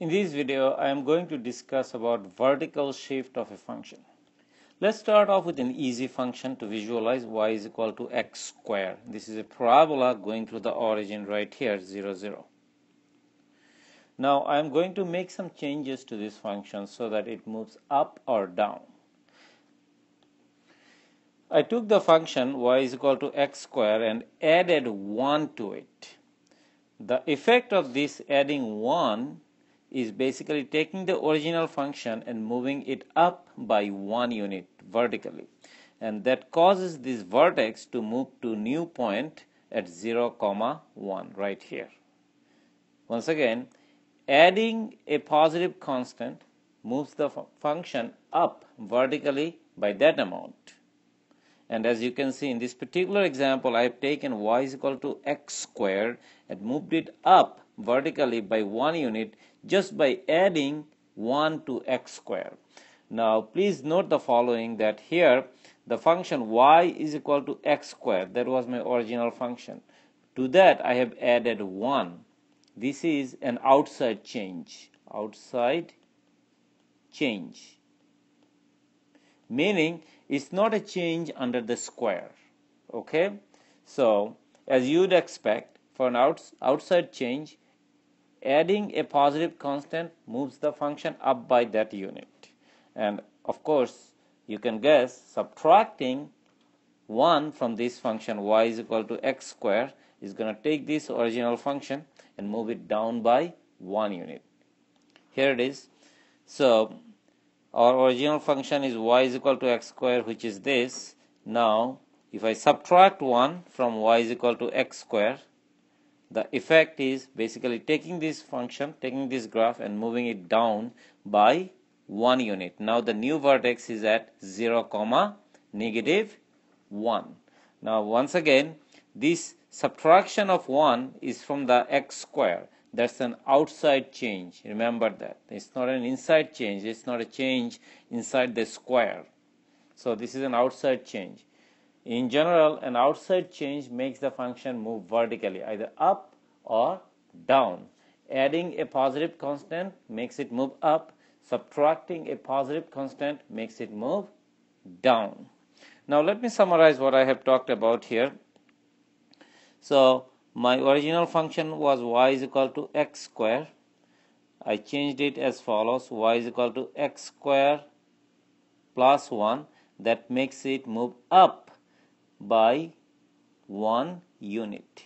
In this video, I am going to discuss about vertical shift of a function. Let's start off with an easy function to visualize y is equal to x square. This is a parabola going through the origin right here, 0, 0. Now, I am going to make some changes to this function so that it moves up or down. I took the function y is equal to x square and added 1 to it. The effect of this adding 1 is basically taking the original function and moving it up by one unit vertically. And that causes this vertex to move to new point at 0 comma 1 right here. Once again adding a positive constant moves the function up vertically by that amount. And as you can see in this particular example I have taken y is equal to x squared and moved it up vertically by one unit just by adding 1 to x square. Now please note the following that here the function y is equal to x square that was my original function. To that I have added 1. This is an outside change. Outside change. Meaning it's not a change under the square. Okay? So as you'd expect for an outs outside change adding a positive constant moves the function up by that unit. And of course you can guess subtracting 1 from this function y is equal to x square is going to take this original function and move it down by 1 unit. Here it is. So our original function is y is equal to x square which is this. Now if I subtract 1 from y is equal to x square the effect is basically taking this function, taking this graph and moving it down by one unit. Now the new vertex is at 0 comma negative 1. Now once again this subtraction of 1 is from the x square. That's an outside change. Remember that. It's not an inside change. It's not a change inside the square. So this is an outside change. In general, an outside change makes the function move vertically, either up or down. Adding a positive constant makes it move up. Subtracting a positive constant makes it move down. Now let me summarize what I have talked about here. So my original function was y is equal to x square. I changed it as follows y is equal to x square plus 1 that makes it move up by one unit.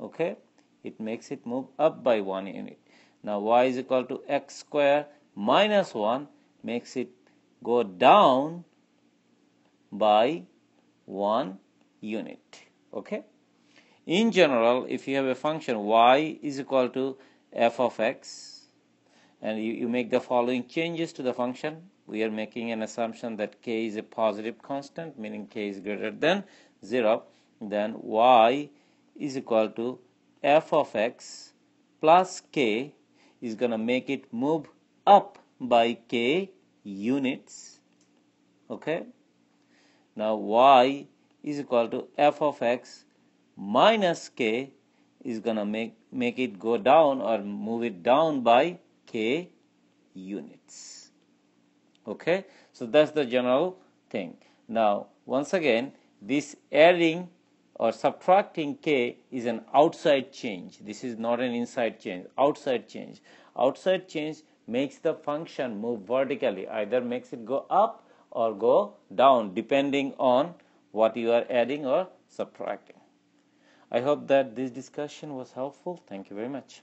Okay? It makes it move up by one unit. Now y is equal to x square minus 1 makes it go down by one unit. Okay? In general if you have a function y is equal to f of x and you, you make the following changes to the function. We are making an assumption that k is a positive constant meaning k is greater than 0 then y is equal to f of x plus k is going to make it move up by k units. Okay? Now y is equal to f of x minus k is going to make make it go down or move it down by k units. Okay? So that's the general thing. Now once again this adding or subtracting k is an outside change. This is not an inside change. Outside change. Outside change makes the function move vertically. Either makes it go up or go down depending on what you are adding or subtracting. I hope that this discussion was helpful. Thank you very much